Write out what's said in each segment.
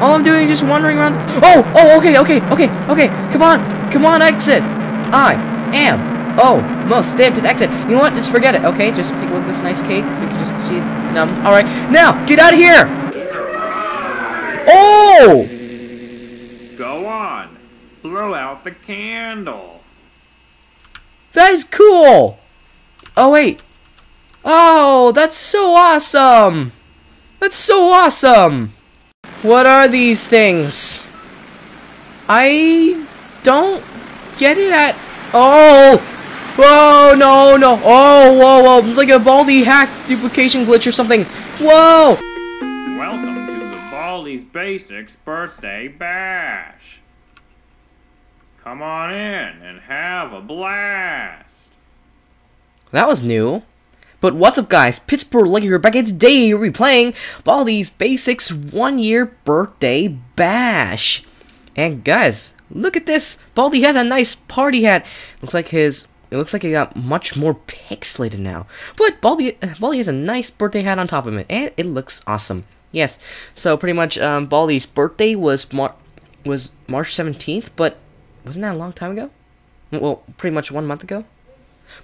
All I'm doing is just wandering around. Oh, oh, okay, okay, okay, okay. Come on, come on, exit. I am. Oh, most stamped exit. You know what? Just forget it. Okay, just take a look at this nice cake. You can just see. Um, all right, now get out of here. Oh! Go on. Blow out the candle. That is cool! Oh, wait. Oh, that's so awesome! That's so awesome! What are these things? I don't get it at... Oh! Whoa, no, no. Oh, whoa, whoa. It's like a Baldi hack duplication glitch or something. Whoa! Welcome to the Baldi's Basics birthday bash. Come on in and have a blast. That was new. But what's up guys, Pittsburgh Lucky here back in today we're playing Baldi's Basics one year birthday bash. And guys, look at this. Baldi has a nice party hat. Looks like his it looks like it got much more pixelated now. But Baldi Baldi has a nice birthday hat on top of it and it looks awesome. Yes. So pretty much um, Baldi's birthday was Mar was March 17th, but wasn't that a long time ago? Well, pretty much one month ago.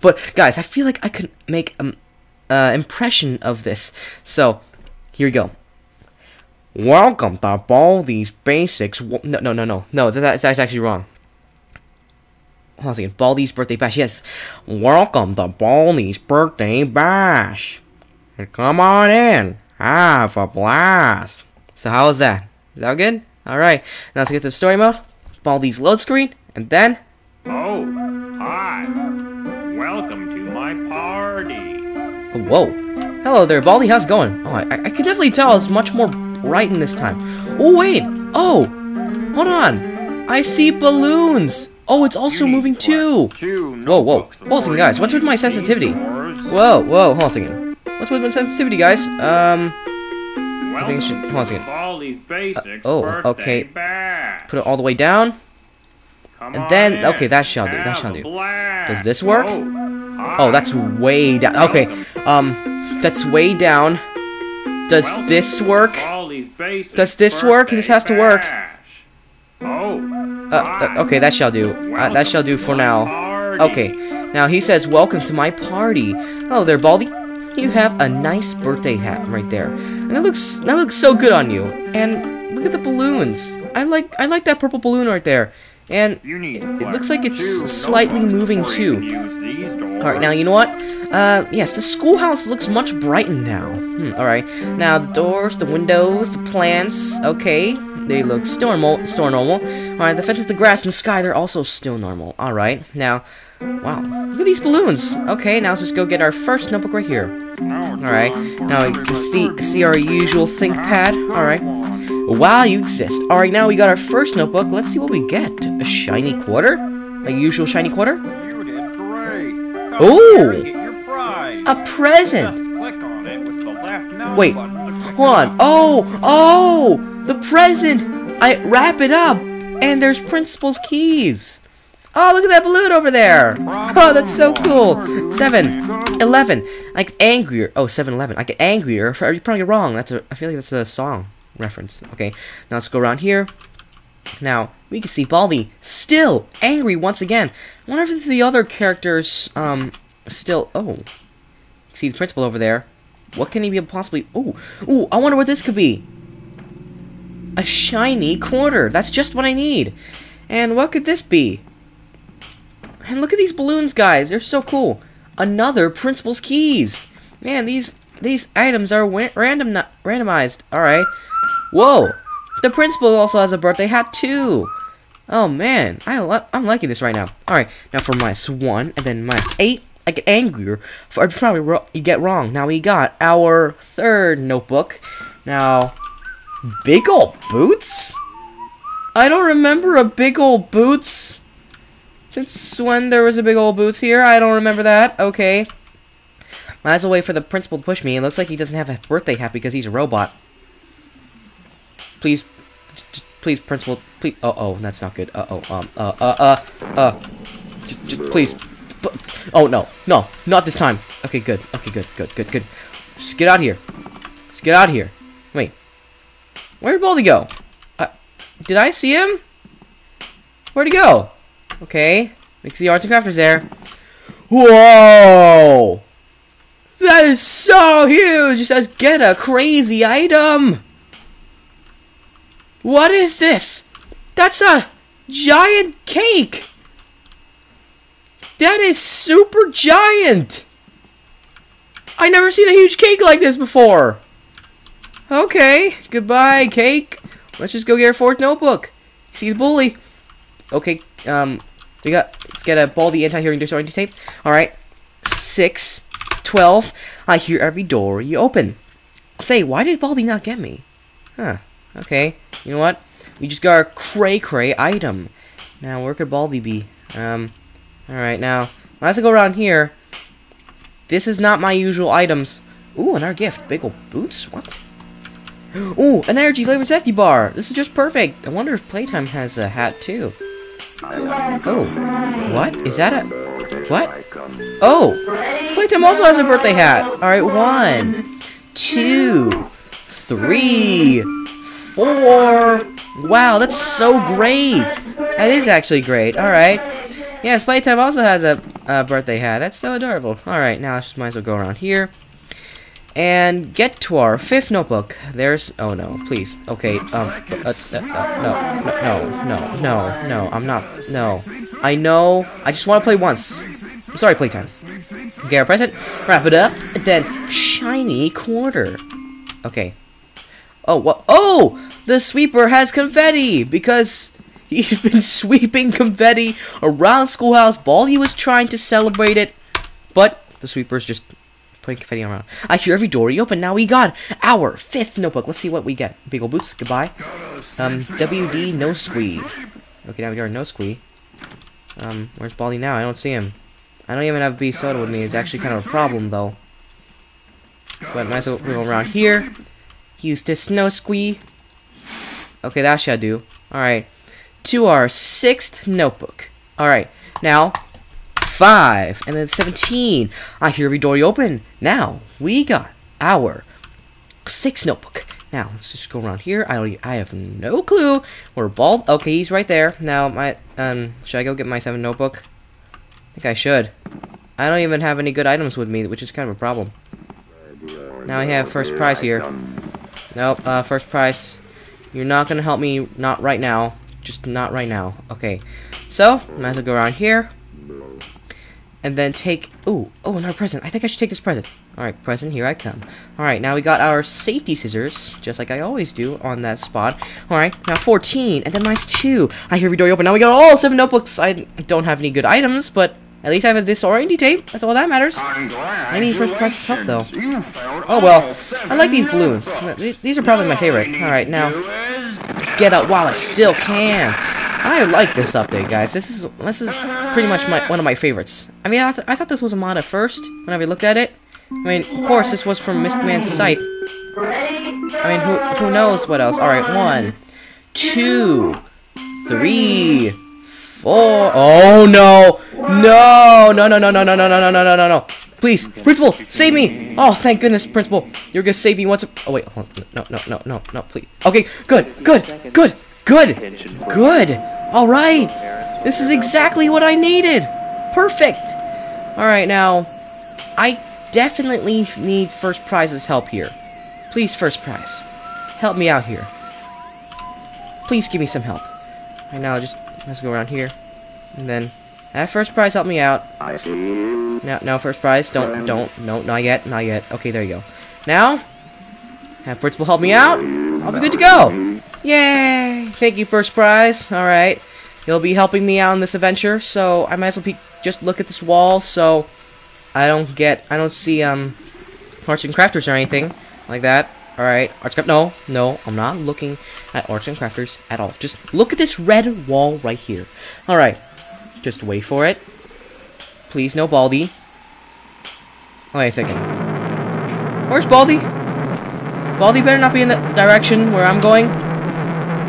But guys, I feel like I could make an uh, impression of this. So here we go. Welcome to Baldi's Basics. No, no, no, no, no. That's, actually wrong. Hold on a second. Baldi's birthday bash. Yes. Welcome to Baldi's birthday bash. Come on in. Have a blast. So how was that? Is that good? All right. Now let's get to the story mode. Baldi's load screen, and then. Oh, hi. Welcome to my party. Oh, whoa. Hello there, Baldi. How's it going? Oh, I, I can definitely tell it's much more bright in this time. Oh, wait. Oh, hold on. I see balloons. Oh, it's also moving too. Whoa, whoa. Hold on a second, guys. What's with my sensitivity? Whoa, whoa. Hold on a second. What's with my sensitivity, guys? Um, I think I should. Hold on a second. Uh, oh, okay. Put it all the way down. And then, okay, that shall do. That shall do. Does this work? Oh, that's way down. Okay, um, that's way down. Does this work? Does this work? This has to work. Uh, uh, okay, that shall do. Uh, that shall do for now. Okay, now he says, welcome to my party. Oh, there, Baldi. You have a nice birthday hat right there. And that looks, that looks so good on you. And look at the balloons. I like, I like that purple balloon right there. And it looks like it's slightly moving too. Alright, now you know what? Uh, yes, the schoolhouse looks much brightened now. Hmm, alright. Now the doors, the windows, the plants, okay. They look still normal. Still normal. Alright, the fences, the grass, and the sky, they're also still normal. Alright, now, wow. Look at these balloons. Okay, now let's just go get our first notebook right here. Alright, now we can see, see our usual ThinkPad. Alright. Wow, you exist. Alright, now we got our first notebook. Let's see what we get. A shiny quarter? A usual shiny quarter? You did great. Ooh! A present! Wait, hold on. Oh, oh! The present! I wrap it up, and there's Principal's keys. Oh, look at that balloon over there. Oh, that's so cool. 7, 11. I get angrier. Oh, 7, 11. I get angrier. You're probably wrong. That's a. I feel like that's a song reference. Okay, now let's go around here. Now, we can see Baldi still angry once again. I wonder if the other characters, um, still... Oh. See the principal over there. What can he be possibly... Oh, oh, I wonder what this could be. A shiny quarter. That's just what I need. And what could this be? And look at these balloons, guys. They're so cool. Another principal's keys. Man, these these items are random randomized. All right. Whoa! The principal also has a birthday hat too. Oh man, I I'm liking this right now. All right, now for minus one and then minus eight, I get angrier for probably you get wrong. Now we got our third notebook. Now, big old boots. I don't remember a big old boots. Since when there was a big old boots here, I don't remember that. Okay. Might as well wait for the principal to push me. It looks like he doesn't have a birthday hat because he's a robot. Please, please, principal, please. Oh, oh, that's not good. Uh oh, um, uh, uh, uh, uh. Please. Oh no, no, not this time. Okay, good. Okay, good, good, good, good. Just get out here. Just get out here. Wait. where'd Baldi go? Did I see him? Where'd he go? Okay. Can see arts and crafters there. Whoa! That is so huge! It says get a crazy item! What is this? That's a giant cake! That is super giant! I never seen a huge cake like this before! Okay, goodbye, cake. Let's just go get our fourth notebook. See the bully. Okay, um, we got, let's get a Baldi anti-hearing disorienting tape. Alright, six, twelve. I hear every door you open. Say, why did Baldi not get me? Huh, okay. You know what? We just got our cray-cray item. Now, where could Baldi be? Um, alright, now, let's go around here. This is not my usual items. Ooh, another gift. Big ol' boots? What? Ooh, an energy flavored zesty bar. This is just perfect. I wonder if Playtime has a hat too. Oh, what? Is that a... What? Oh, Playtime also has a birthday hat. Alright, one, two, three, four. Wow, that's so great. That is actually great. Alright. Yes, Playtime also has a, birthday hat. That's so adorable. Alright, now I just might as well go around here and get to our fifth notebook. There's, oh no, please, okay, um, uh, uh, uh, no, no, no, no, no, I'm not, no, I know, I just want to play once. I'm sorry, playtime. Okay, our present, wrap it up, then shiny quarter. Okay. Oh, what? Oh, the sweeper has confetti because he's been sweeping confetti around schoolhouse while he was trying to celebrate it, but the sweeper's just putting confetti around. I hear every door you open. Now we got our fifth notebook. Let's see what we get. Big Ol' Boots, goodbye. Um, WD, no squee. Okay, now we got our no squee. Um, where's Baldi now? I don't see him. I don't even have B soda with me. It's actually kind of a problem, though. But might as well go around here. Use this snow squee. Okay, that should do. Alright. To our sixth notebook. Alright. Now, five, and then 17. I hear every door you open. Now, we got our sixth notebook. Now, let's just go around here. I don't, I have no clue We're bald. Okay, he's right there. Now, my, um, should I go get my seven notebook? I think I should. I don't even have any good items with me, which is kind of a problem. Now I have first prize here. Nope, uh, first prize. You're not gonna help me, not right now. Just not right now. Okay. So, might as well go around here and then take... Ooh, oh, another present. I think I should take this present. Alright, present, here I come. Alright, now we got our safety scissors, just like I always do on that spot. Alright, now 14, and then minus 2. I hear every door open. Now we got all 7 notebooks. I don't have any good items, but at least I have a disorienting tape. That's all that matters. I need first price help, though. Oh, well. I like these balloons. These are probably my favorite. Alright, now... Get out while I still can. I like this update, guys. This is this is pretty much my one of my favorites. I mean, I, th I thought this was a mod at first, whenever I looked at it. I mean, of course, this was from Mystman's site. I mean, who, who knows what else? Alright, one, two, three, four. Oh, no. No, no, no, no, no, no, no, no, no, no, no, no. Please, Principal, save me! Oh, thank goodness, Principal. You're gonna save me once. Oh, wait. No, no, no, no, no, please. Okay, good, good, good, good, good. All right. This is exactly what I needed. Perfect. All right, now, I definitely need first prize's help here. Please, first prize. Help me out here. Please give me some help. Right now, just let's go around here. And then, that first prize help me out. No, no, first prize. Don't, don't, no, not yet, not yet. Okay, there you go. Now, have principal help me out. I'll be good to go. Yay! Thank you, first prize. Alright. You'll be helping me out in this adventure, so I might as well just look at this wall so I don't get, I don't see, um, arts and crafters or anything like that. Alright, arts no, no, I'm not looking at arts and crafters at all. Just look at this red wall right here. Alright, just wait for it. Please, no Baldi. Oh, wait a second. Where's Baldi? Baldi better not be in the direction where I'm going.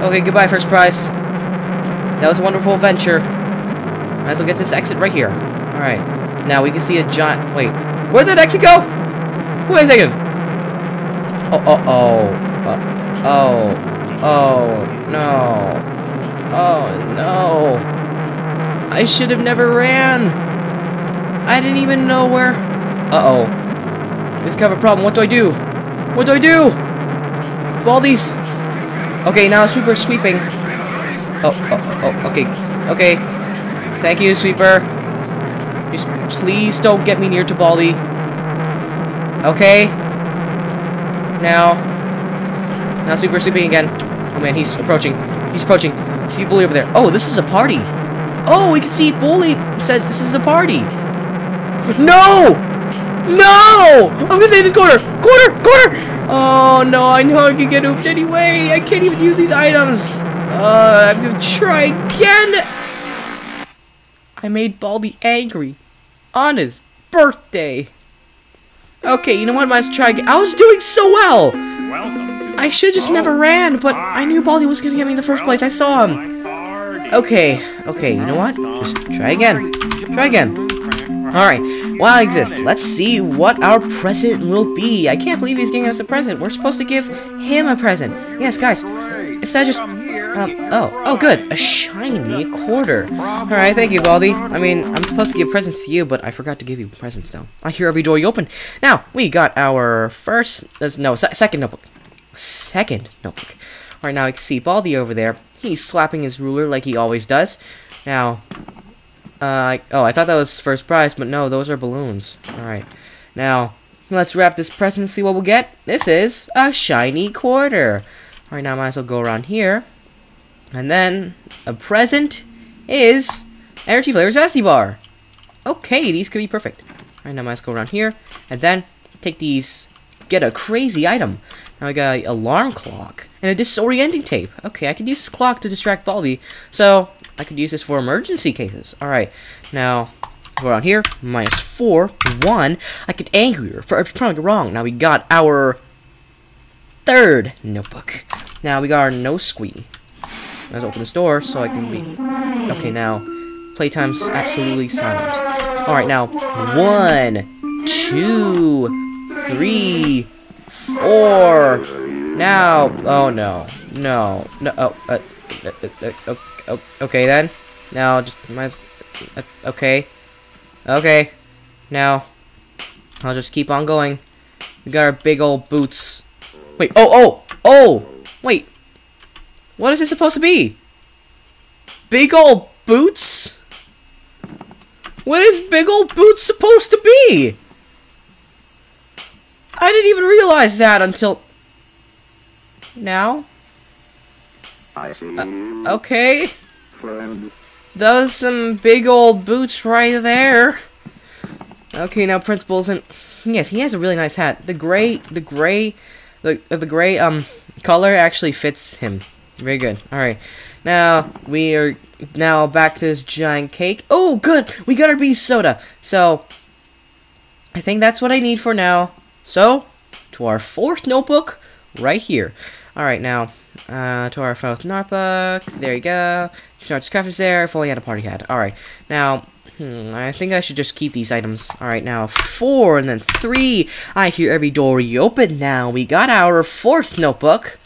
Okay, goodbye, first prize. That was a wonderful adventure. Might as well get this exit right here. Alright. Now we can see a giant... Wait. Where did that exit go? Wait a second. Oh, oh, oh. Uh, oh. Oh, no. Oh, no. I should have never ran. I didn't even know where. Uh-oh. Discover problem. What do I do? What do I do? With all these... Okay, now Sweeper sweeping. Oh, oh, oh, okay. Okay. Thank you, Sweeper. Just please don't get me near to Baldi. Okay. Now. Now Sweeper sweeping again. Oh man, he's approaching. He's approaching. See Bully over there. Oh, this is a party. Oh, we can see Bully says this is a party. No! No! I'm gonna save this corner! Corner! Corner! Oh no, I know I can get oofed anyway. I can't even use these items. Uh, I'm gonna try again. I made Baldi angry on his birthday. Okay, you know what? Might try again. I was doing so well. I should just never ran, but I knew Baldi was gonna get me in the first place. I saw him. Okay, okay, you know what? Just try again. Try again. Alright, while I exist, let's see what our present will be. I can't believe he's giving us a present. We're supposed to give him a present. Yes, guys. Instead of just... Um, oh, oh, good. A shiny quarter. Alright, thank you, Baldi. I mean, I'm supposed to give presents to you, but I forgot to give you presents now. I hear every door you open. Now, we got our first... Uh, no, se second notebook. Second notebook. Alright, now I can see Baldi over there. He's slapping his ruler like he always does. Now, uh, oh, I thought that was first prize, but no, those are balloons. Alright. Now, let's wrap this present and see what we'll get. This is a shiny quarter. Alright, now I might as well go around here. And then, a present is Energy Flavor Zesty Bar. Okay, these could be perfect. Alright, now I well go around here. And then, take these, get a crazy item. Now I got an alarm clock and a disorienting tape. Okay, I could use this clock to distract Baldi. So, I could use this for emergency cases. Alright, now, go around here. Minus 4, 1. I get angrier for probably wrong. Now we got our third notebook. Now we got our no squee. Let's open this door so I can be... Okay, now, playtime's absolutely silent. Alright, now, one, two, three, four. Now, oh no, no, no, oh, uh, uh, uh, uh, uh, okay then. Now, just, might uh, okay, okay. Now, I'll just keep on going. We got our big old boots. Wait, oh, oh, oh, wait. What is this supposed to be? Big old boots? What is big old boots supposed to be? I didn't even realize that until now. I see Uh, okay, friend. those some big old boots right there. Okay, now principals and yes, he has a really nice hat. The gray, the gray, the the gray um color actually fits him. Very good. All right, now we are now back to this giant cake. Oh, good, we got our bee soda. So I think that's what I need for now. So to our fourth notebook right here. All right, now uh, to our fourth notebook. There you go. Starts crafters there. If only had a party hat. All right, now. Hmm, I think I should just keep these items. Alright, now four and then three. I hear every door you open now. We got our fourth notebook.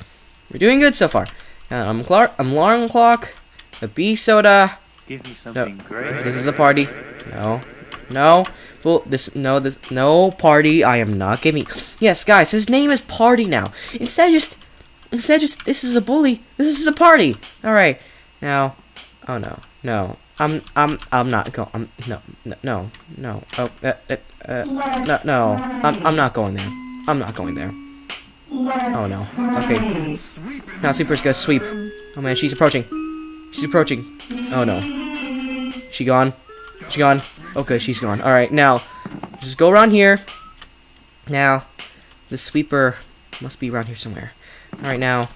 We're doing good so far. I'm Clark. I'm alarm clock. The bee soda. Give me something great. This is a party. No. No. Well, this no this no party. I am not giving. Yes, guys, his name is Party now. Instead, just instead just this is a bully. This is a party. All right. Now, oh no, no. I'm I'm I'm not going. I'm no no no no. Oh uh, uh, uh, no no. I'm I'm not going there. I'm not going there. Oh no. Okay. Now Super's gonna sweep. Oh man, she's approaching. She's approaching. Oh no. She gone? She gone? Oh, okay, she's gone. Alright, now, just go around here. Now, the sweeper must be around here somewhere. Alright, now,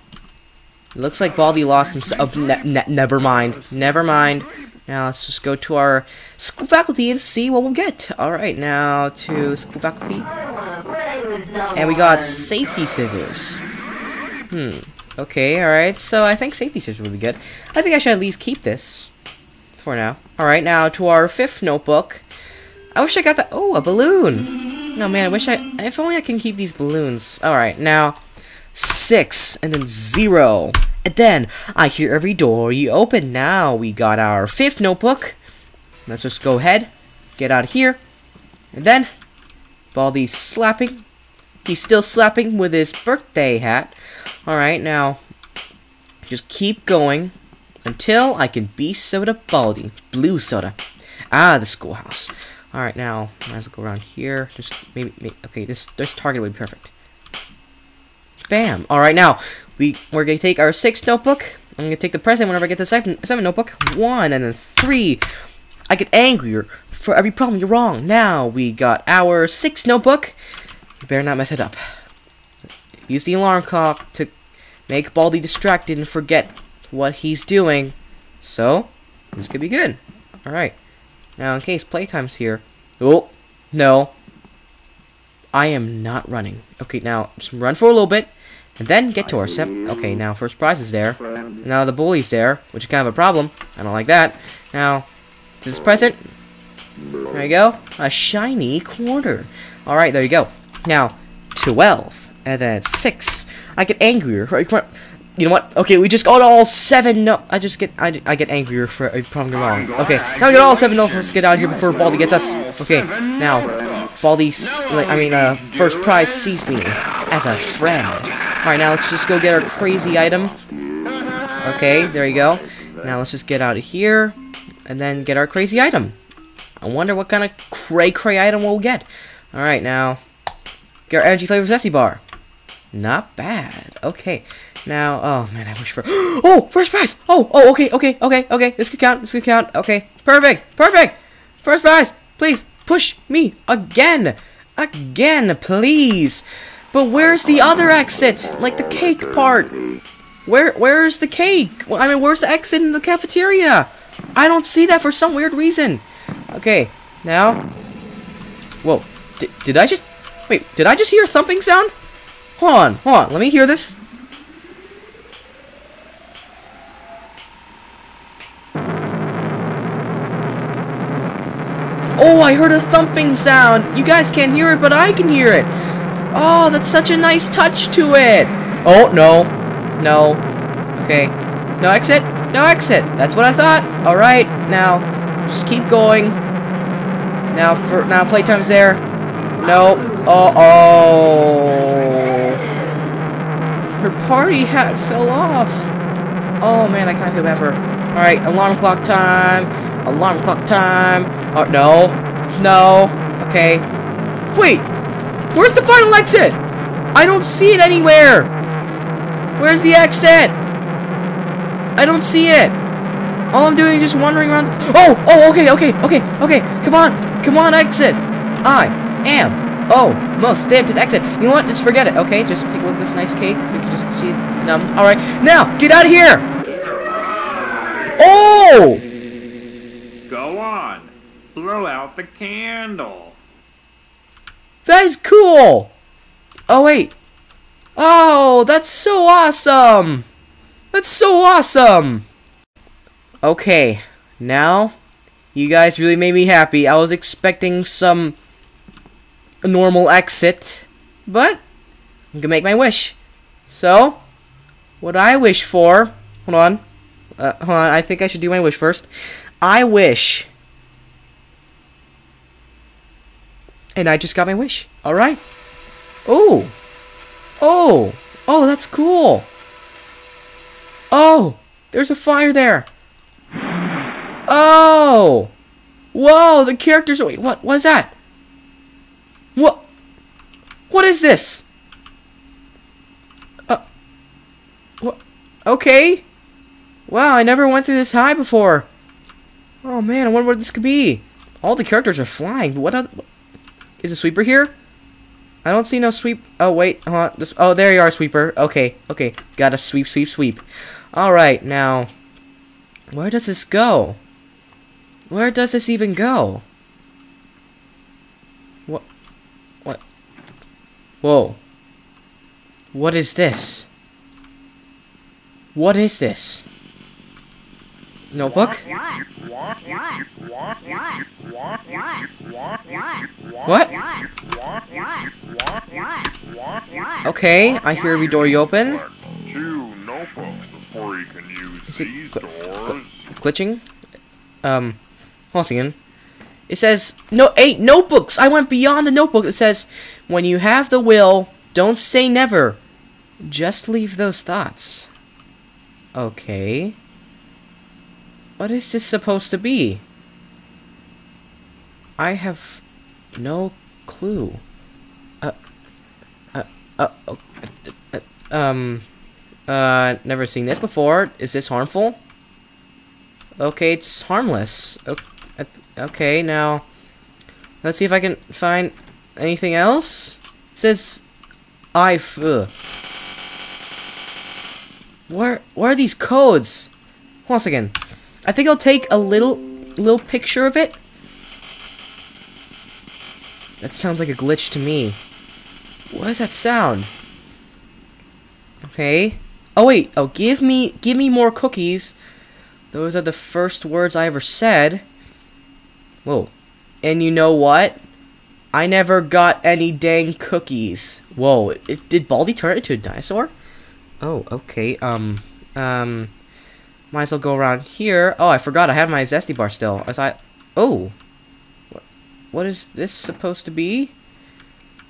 it looks like Baldi lost himself. Oh, ne ne never mind. Never mind. Now, let's just go to our school faculty and see what we'll get. Alright, now to school faculty. And we got safety scissors. Hmm. Okay, alright. So I think safety scissors would be good. I think I should at least keep this for now. Alright, now to our fifth notebook. I wish I got that. Oh, a balloon. No, man, I wish I. If only I can keep these balloons. Alright, now six, and then zero. And then I hear every door you open. Now we got our fifth notebook. Let's just go ahead, get out of here. And then, Baldi's slapping. He's still slapping with his birthday hat. Alright, now, just keep going until I can be Soda Baldi. Blue soda. Ah, the schoolhouse. Alright, now, let's go around here. Just maybe, maybe okay, this, this target would be perfect. Bam. Alright, now, we, we're gonna take our sixth notebook. I'm gonna take the present whenever I get the seven, seven notebook. One, and then three. I get angrier for every problem you're wrong. Now, we got our sixth notebook. You better not mess it up. Use the alarm clock to make Baldi distracted and forget what he's doing. So, this could be good. Alright. Now, in case playtime's here. Oh, no. I am not running. Okay, now, just run for a little bit. And then get to our set. Okay, now, first prize is there. Now, the bully's there, which is kind of a problem. I don't like that. Now, this present. There you go. A shiny quarter. Alright, there you go. Now, 12. And then 6. I get angrier. You know what? Okay, we just got all seven. No, I just get I, I get angrier for a problem wrong. Okay, now we got all seven. No, let's get out of here before Baldi gets us. Okay, now Baldi, I mean, uh, first prize sees me as a friend. All right, now let's just go get our crazy item. Okay, there you go. Now let's just get out of here and then get our crazy item. I wonder what kind of cray cray item we'll get. All right, now get our energy flavor zesty bar. Not bad. Okay. Now, oh man, I wish for. Oh, first prize. Oh, oh, okay, okay, okay, okay. This could count. This could count. Okay, perfect, perfect. First prize. Please push me again, again, please. But where's the other exit? Like the cake part. Where, where's the cake? I mean, where's the exit in the cafeteria? I don't see that for some weird reason. Okay, now. Whoa, did, did I just? Wait, did I just hear a thumping sound? Hold on, hold on. Let me hear this. Oh, I heard a thumping sound. You guys can't hear it, but I can hear it. Oh, that's such a nice touch to it. Oh, no. No. Okay. No exit. No exit. That's what I thought. All right. Now, just keep going. Now, for now, playtime's there. No. Uh oh. Her party hat fell off. Oh man, I can't feel ever. All right, alarm clock time. Alarm clock time. Oh, no. No. Okay. Wait. Where's the final exit? I don't see it anywhere. Where's the exit? I don't see it. All I'm doing is just wandering around. Oh, oh, okay, okay, okay, okay. Come on. Come on, exit. I am. Oh, most stamped exit. You know what? Just forget it. Okay, just take a look at this nice cake. We can just see it. Um, all right. Now, get out of here. Oh! Go on. Blow out the candle. That is cool! Oh, wait. Oh, that's so awesome! That's so awesome! Okay, now, you guys really made me happy. I was expecting some normal exit, but I'm gonna make my wish. So, what I wish for, hold on, uh, hold on, I think I should do my wish first. I wish And I just got my wish. Alright. Oh. Oh. Oh, that's cool. Oh. There's a fire there. Oh. Whoa, the characters... Wait, what was that? What? What is this? Uh, what? Okay. Wow, I never went through this high before. Oh man, I wonder what this could be. All the characters are flying. What other... Is a sweeper here? I don't see no sweep. Oh, wait. Just, oh, there you are, sweeper. Okay, okay. Gotta sweep, sweep, sweep. Alright, now. Where does this go? Where does this even go? What? What? Whoa. What is this? What is this? Notebook? What? Okay, I hear every door you open. Two notebooks before you can use Is it these doors. Glitching? Um, hold on. It says, no, eight notebooks! I went beyond the notebook. It says, when you have the will, don't say never. Just leave those thoughts. Okay. What is this supposed to be? I have no clue. Uh, uh, uh, uh, uh, um, uh, never seen this before. Is this harmful? Okay, it's harmless. O- uh, Okay, now, let's see if I can find anything else. It says, I. Where, where are these codes? Hold on a second. I think I'll take a little, little picture of it. That sounds like a glitch to me. What does that sound? Okay. Oh wait. Oh, give me, give me more cookies. Those are the first words I ever said. Whoa. And you know what? I never got any dang cookies. Whoa. It, did Baldi turn into a dinosaur? Oh, okay. Um, um, might as well go around here. Oh, I forgot I have my zesty bar still. As I, oh, what, what is this supposed to be?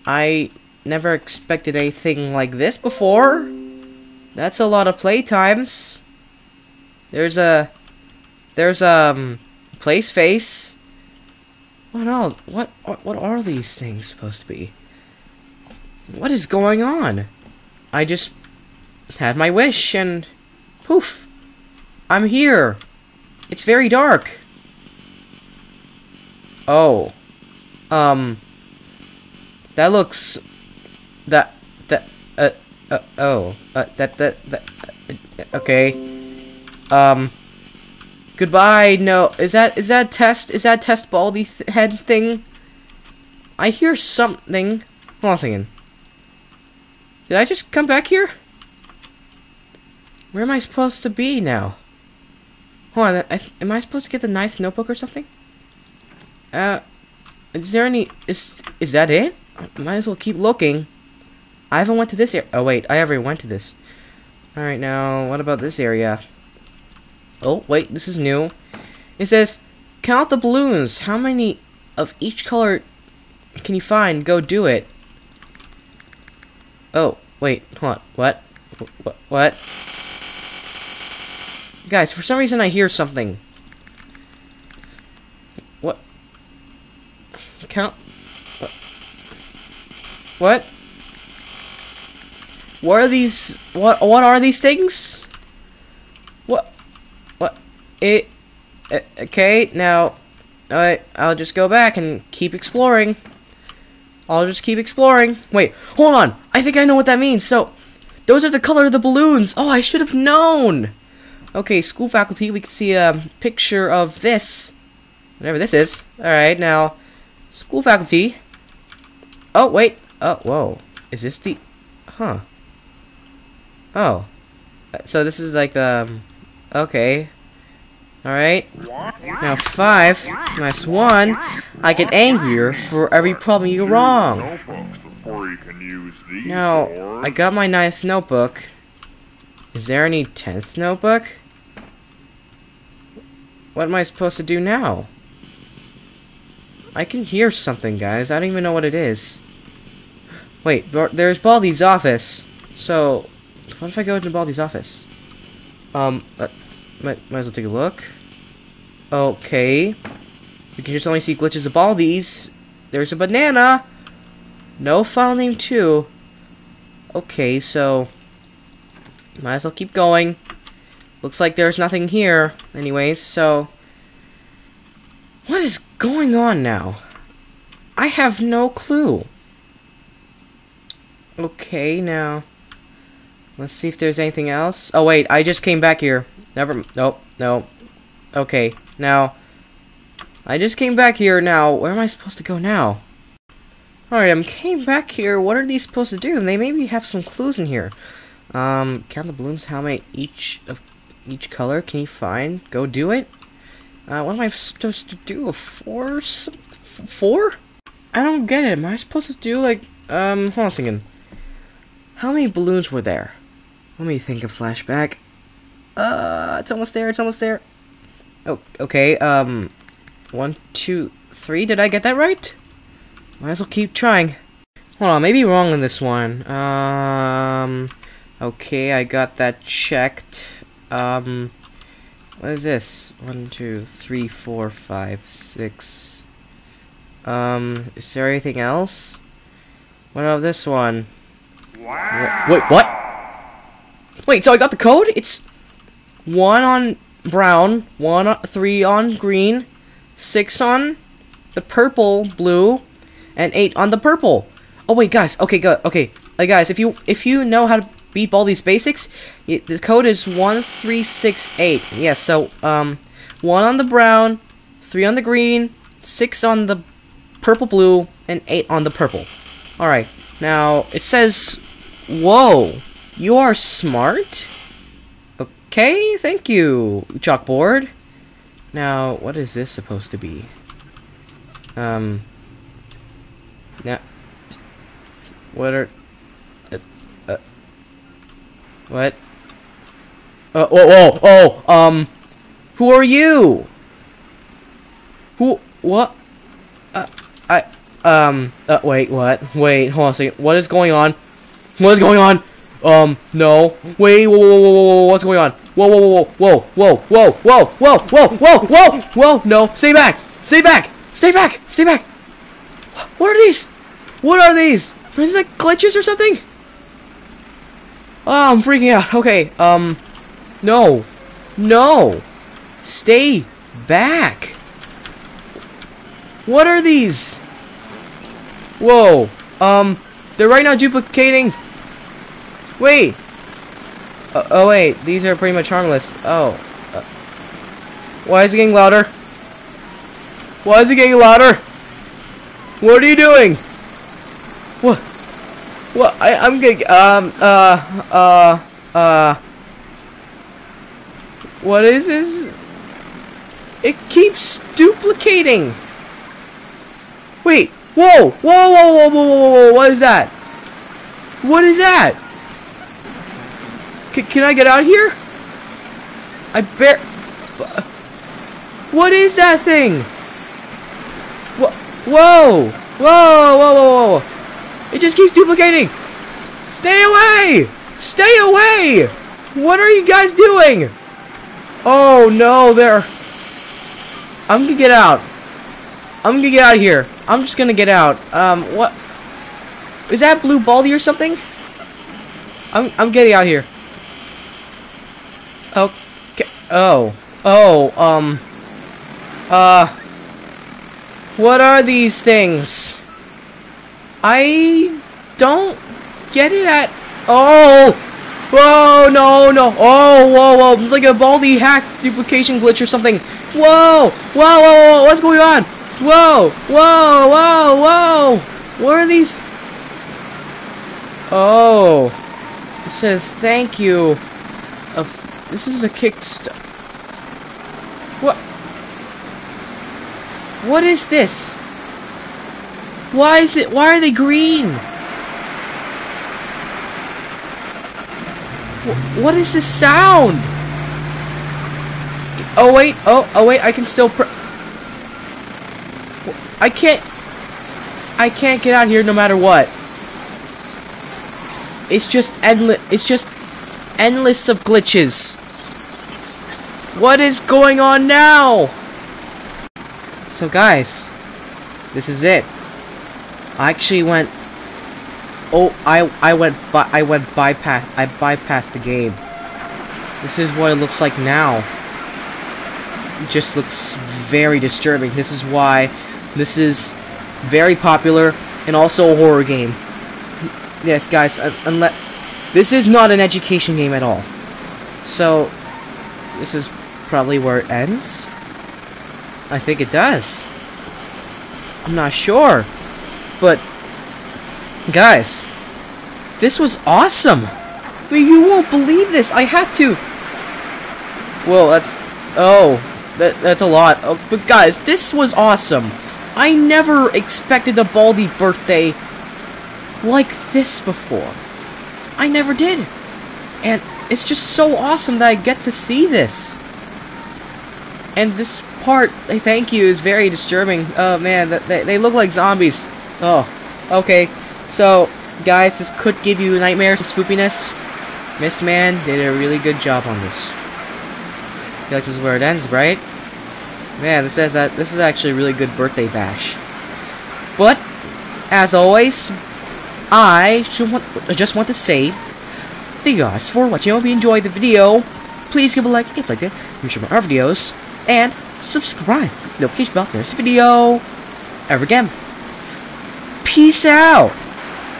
I never expected anything like this before. That's a lot of playtimes. There's a, there's um, place face. What all? What? What are these things supposed to be? What is going on? I just had my wish and poof, I'm here. It's very dark. Oh, um, that looks that that uh, uh oh uh, that that that uh, okay. Um, goodbye. No, is that is that test? Is that test Baldi th head thing? I hear something. Hold on a second. Did I just come back here? Where am I supposed to be now? Hold on, I, am I supposed to get the ninth notebook or something? Uh, is there any, is, is that it? Might as well keep looking. I haven't went to this area. Oh wait, I already went to this. Alright, now, what about this area? Oh, wait, this is new. It says, count the balloons. How many of each color can you find? Go do it. Oh, wait, hold on. What? What? What? Guys, for some reason I hear something. What? Count. What? What? What are these? What? What are these things? It. uh, Okay, now. Alright, I'll just go back and keep exploring. I'll just keep exploring. Wait, hold on. I think I know what that means. So, those are the color of the balloons. Oh, I should have known. Okay, school faculty, we can see a picture of this. Whatever this is. Alright, now, school faculty. Oh, wait. Oh, whoa. Is this the... Huh. Oh. So this is like the... Um, okay. Alright. Now, 5 minus 1. I get angrier for every problem you are wrong. Now. I got my ninth notebook. Is there any tenth notebook? What am I supposed to do now? I can hear something, guys. I don't even know what it is. Wait, there's Baldi's office. So, what if I go into Baldi's office? Um, uh, might, might as well take a look. Okay. We can just only see glitches of all these. There's a banana. No file name 2. Okay, so... Might as well keep going. Looks like there's nothing here. Anyways, so... What is going on now? I have no clue. Okay, now... Let's see if there's anything else. Oh, wait, I just came back here. Never... Nope, no. Okay, now... I just came back here now. Where am I supposed to go now? Alright, I came back here. What are these supposed to do? They maybe have some clues in here. Um, count the balloons. How many each of each color can you find? Go do it. Uh, what am I supposed to do? A four? Four? I don't get it. Am I supposed to do like um? Hold on a second. How many balloons were there? Let me think of flashback. Uh, it's almost there. It's almost there. Oh, okay. Um, one, two, three. Did I get that right? Might as well keep trying. Hold on, maybe wrong on this one. Um, okay, I got that checked. Um, what is this? One, two, three, four, five, six. Um, is there anything else? What about this one? Wow. Wait, what? Wait, so I got the code? It's one on brown, one on, three on green, six on the purple, blue, and eight on the purple. Oh wait, guys. Okay, good. Okay, uh, guys. If you if you know how to beat all these basics, y the code is one three six eight. Yes. so um, one on the brown, three on the green, six on the purple, blue, and eight on the purple. All right. Now it says, "Whoa, you are smart." Okay, thank you, chalkboard. Now, what is this supposed to be? Um. Now, what are? Uh, uh, what? Uh, whoa, whoa, oh, um, who are you? Who? What? Uh, I, um, uh, wait, what? Wait, hold on a second. What is going on? What is going on? Um, no. Wait, whoa, whoa, whoa, whoa, whoa, what's going on? Whoa, whoa, whoa, whoa, whoa, whoa, whoa, whoa, whoa, whoa, whoa, no, stay back, stay back, stay back, stay back. What are these? What are these? Are these like glitches or something? Oh, I'm freaking out. Okay, um, no, no, stay back. What are these? Whoa, um, they're right now duplicating Wait! Uh, oh wait, these are pretty much harmless. Oh. Uh, why is it getting louder? Why is it getting louder? What are you doing? What? What? I, I'm getting, um, uh, uh, uh. What is this? It keeps duplicating. Wait. Whoa! Whoa, whoa, whoa, whoa, whoa, whoa, what is that? What is that? C can I get out of here? I bear. What is that thing? Whoa! Whoa! Whoa! Whoa! Whoa! It just keeps duplicating. Stay away! Stay away! What are you guys doing? Oh no! There. I'm gonna get out. I'm gonna get out of here. I'm just gonna get out. Um, what? Is that blue Baldi or something? I'm I'm getting out here. Okay. Oh. Oh, um. Uh. What are these things? I don't get it at. Oh! Whoa, no, no. Oh, whoa, whoa. It's like a Baldi hack duplication glitch or something. Whoa! Whoa, whoa, whoa. What's going on? Whoa! Whoa, whoa, whoa! What are these? Oh. It says thank you. This is a kickst. What? What is this? Why is it? Why are they green? what is this sound? Oh wait, oh, oh wait, I can still I can't- I can't get out here no matter what. It's just endless- it's just endless of glitches. What is going on now? So guys, this is it. I actually went Oh, I I went by I went bypass I bypassed the game. This is what it looks like now. It just looks very disturbing. This is why this is very popular and also a horror game. Yes, guys, unless this is not an education game at all. So this is probably where it ends. I think it does. I'm not sure. But Guys, this was awesome! I mean, you won't believe this! I had to! Well, that's... Oh, that, that's a lot. Oh, but guys, this was awesome! I never expected a Baldi birthday like this before. I never did. And it's just so awesome that I get to see this. And this part, I thank you, is very disturbing. Oh man, they, they look like zombies. Oh, okay. So, guys, this could give you nightmares and spoopiness. Mystman did a really good job on this. I feel like this is where it ends, right? Man, this says that this is actually a really good birthday bash. But, as always, I want, just want to say, thank you guys for watching. I hope you enjoyed the video. Please give a like if you liked it. Subscribe my other videos and subscribe. Notification bell next video. Ever again. Peace out.